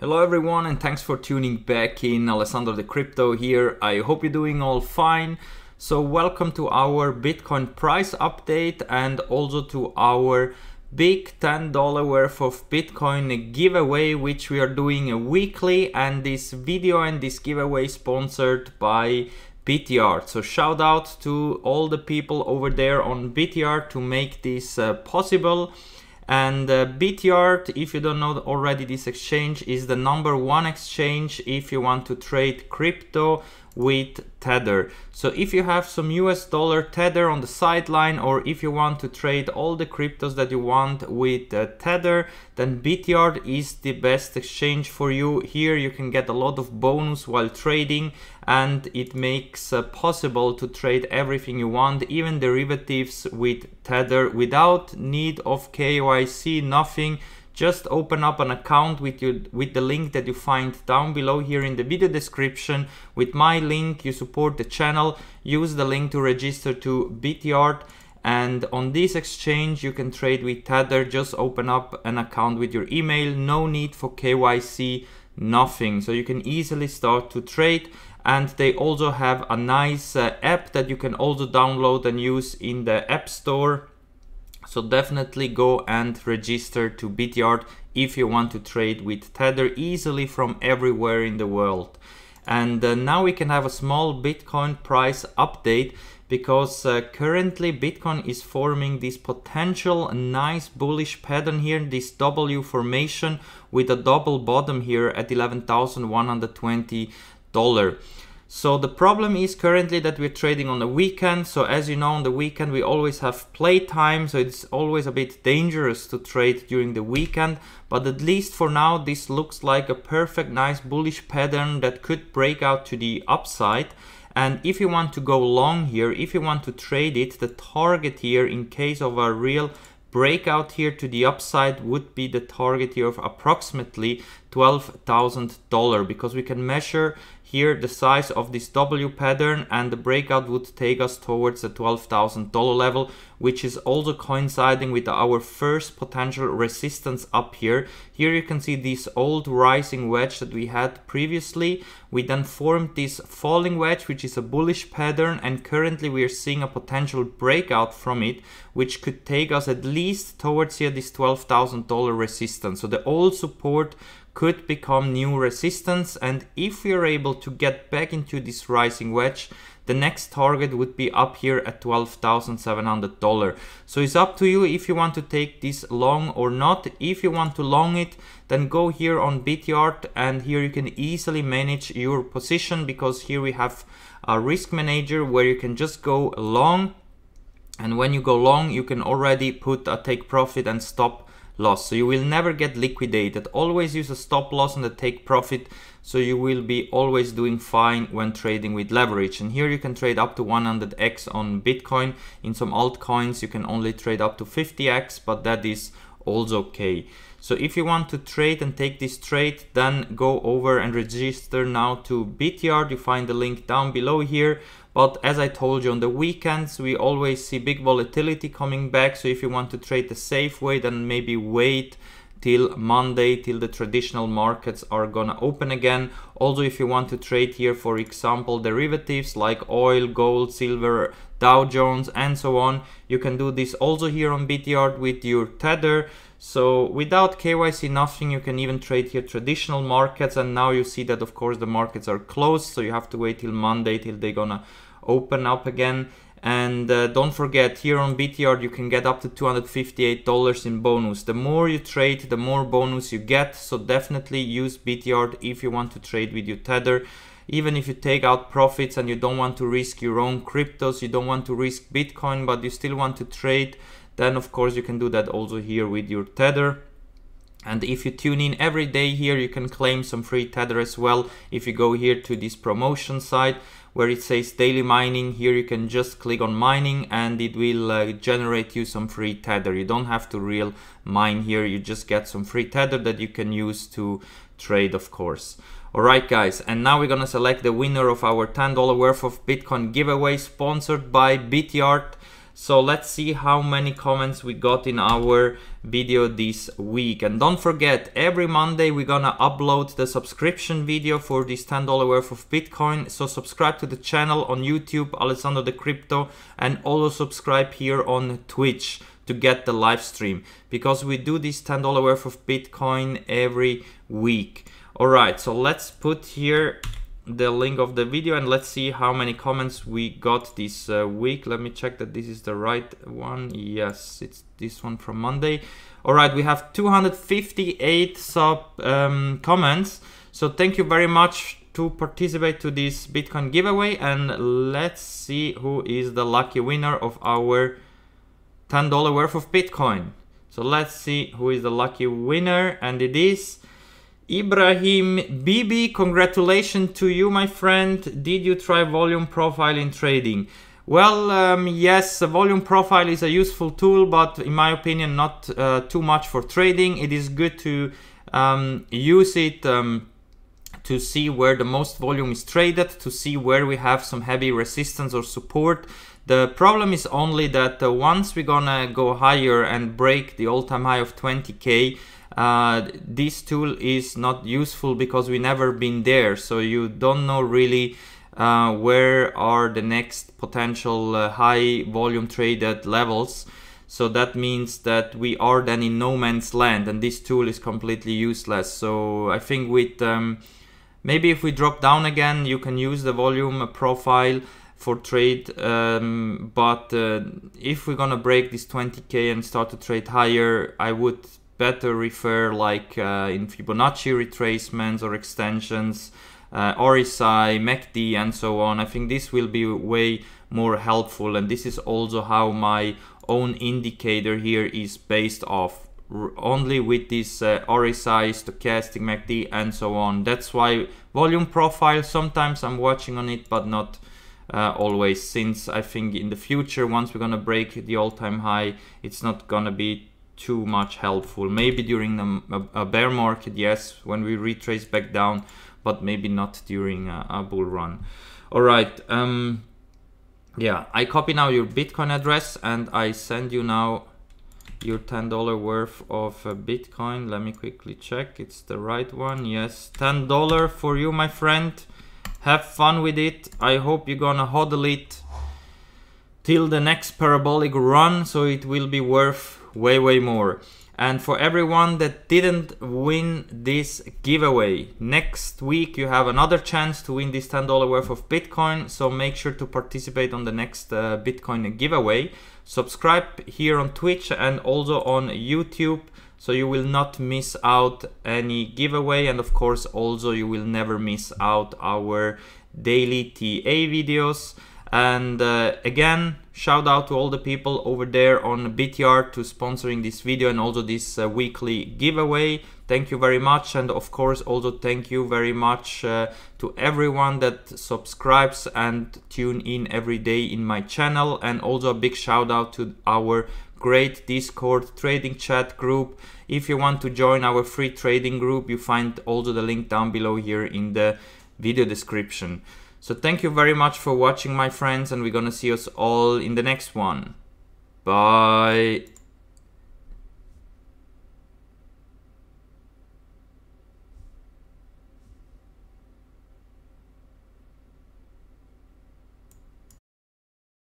Hello everyone and thanks for tuning back in. Alessandro De Crypto here. I hope you're doing all fine. So welcome to our Bitcoin price update and also to our big $10 worth of Bitcoin giveaway which we are doing weekly and this video and this giveaway sponsored by Bityard. So shout out to all the people over there on Bityard to make this uh, possible. And uh, Bityard, if you don't know already, this exchange is the number one exchange if you want to trade crypto with Tether. So if you have some US dollar Tether on the sideline or if you want to trade all the cryptos that you want with uh, Tether, then Bityard is the best exchange for you. Here you can get a lot of bonus while trading and it makes uh, possible to trade everything you want, even derivatives with Tether without need of KYC, nothing just open up an account with you with the link that you find down below here in the video description. With my link you support the channel. Use the link to register to Bityard. And on this exchange you can trade with tether. Just open up an account with your email. No need for kyc nothing. So you can easily start to trade. And they also have a nice uh, app that you can also download and use in the app store so definitely go and register to Bityard if you want to trade with Tether easily from everywhere in the world. And uh, now we can have a small Bitcoin price update because uh, currently Bitcoin is forming this potential nice bullish pattern here, this W formation with a double bottom here at $11,120. So the problem is currently that we're trading on the weekend. So as you know, on the weekend we always have play time. So it's always a bit dangerous to trade during the weekend. But at least for now, this looks like a perfect, nice bullish pattern that could break out to the upside. And if you want to go long here, if you want to trade it, the target here in case of a real breakout here to the upside would be the target here of approximately $12,000 because we can measure here the size of this W pattern and the breakout would take us towards the $12,000 level which is also coinciding with our first potential resistance up here. Here you can see this old rising wedge that we had previously. We then formed this falling wedge which is a bullish pattern and currently we are seeing a potential breakout from it which could take us at least towards here this $12,000 resistance. So the old support could become new resistance and if we are able to get back into this rising wedge the next target would be up here at $12,700. So it's up to you if you want to take this long or not. If you want to long it, then go here on Bityard and here you can easily manage your position because here we have a risk manager where you can just go long and when you go long you can already put a take profit and stop loss. So you will never get liquidated. Always use a stop loss and a take profit so you will be always doing fine when trading with leverage. And here you can trade up to 100x on Bitcoin. In some altcoins you can only trade up to 50x, but that is also okay. So if you want to trade and take this trade, then go over and register now to Bityard. You find the link down below here. But as I told you on the weekends, we always see big volatility coming back. So if you want to trade the safe way, then maybe wait till Monday, till the traditional markets are gonna open again. Also, if you want to trade here, for example, derivatives like oil, gold, silver, Dow Jones, and so on, you can do this also here on Bityard with your Tether. So without KYC nothing, you can even trade here traditional markets. And now you see that of course the markets are closed. So you have to wait till Monday till they're gonna open up again. And uh, don't forget, here on Bityard you can get up to $258 in bonus. The more you trade, the more bonus you get. So definitely use Bityard if you want to trade with your Tether. Even if you take out profits and you don't want to risk your own cryptos, you don't want to risk Bitcoin, but you still want to trade, then of course you can do that also here with your Tether. And if you tune in every day here, you can claim some free Tether as well. If you go here to this promotion site where it says daily mining, here you can just click on mining and it will uh, generate you some free Tether. You don't have to real mine here, you just get some free Tether that you can use to trade, of course. Alright guys, and now we're gonna select the winner of our $10 worth of Bitcoin giveaway sponsored by Bityard. So let's see how many comments we got in our video this week. And don't forget, every Monday we're gonna upload the subscription video for this $10 worth of Bitcoin. So subscribe to the channel on YouTube, Alessandro De Crypto, and also subscribe here on Twitch to get the live stream because we do this $10 worth of Bitcoin every week. All right, so let's put here the link of the video and let's see how many comments we got this uh, week. Let me check that this is the right one. Yes, it's this one from Monday. All right, we have 258 sub um, comments. So thank you very much to participate to this Bitcoin giveaway and let's see who is the lucky winner of our $10 worth of Bitcoin. So let's see who is the lucky winner and it is Ibrahim Bibi, congratulations to you, my friend. Did you try volume profile in trading? Well, um, yes, volume profile is a useful tool, but in my opinion, not uh, too much for trading. It is good to um, use it um, to see where the most volume is traded, to see where we have some heavy resistance or support. The problem is only that uh, once we're gonna go higher and break the all-time high of 20k, uh, this tool is not useful because we never been there so you don't know really uh, where are the next potential uh, high volume traded levels. So that means that we are then in no man's land and this tool is completely useless. So I think with um, maybe if we drop down again you can use the volume profile for trade um, but uh, if we're gonna break this 20k and start to trade higher I would better refer like uh, in Fibonacci retracements or extensions, uh, RSI, MACD and so on. I think this will be way more helpful and this is also how my own indicator here is based off only with this uh, RSI, stochastic, MACD and so on. That's why volume profile, sometimes I'm watching on it but not uh, always since I think in the future once we're gonna break the all-time high it's not gonna be too much helpful. Maybe during a, a, bear market, yes, when we retrace back down, but maybe not during a, a bull run. All right. Um, yeah, I copy now your Bitcoin address and I send you now your $10 worth of uh, Bitcoin. Let me quickly check. It's the right one. Yes, $10 for you, my friend. Have fun with it. I hope you're gonna hodl it till the next parabolic run so it will be worth way way more. And for everyone that didn't win this giveaway next week you have another chance to win this $10 worth of bitcoin so make sure to participate on the next uh, bitcoin giveaway. Subscribe here on twitch and also on youtube so you will not miss out any giveaway. And of course also you will never miss out our daily ta videos and uh, again, shout out to all the people over there on Bityard to sponsoring this video and also this uh, weekly giveaway. Thank you very much. And of course, also thank you very much uh, to everyone that subscribes and tune in every day in my channel. And also a big shout out to our great Discord trading chat group. If you want to join our free trading group, you find also the link down below here in the video description. So thank you very much for watching my friends and we're gonna see us all in the next one. Bye.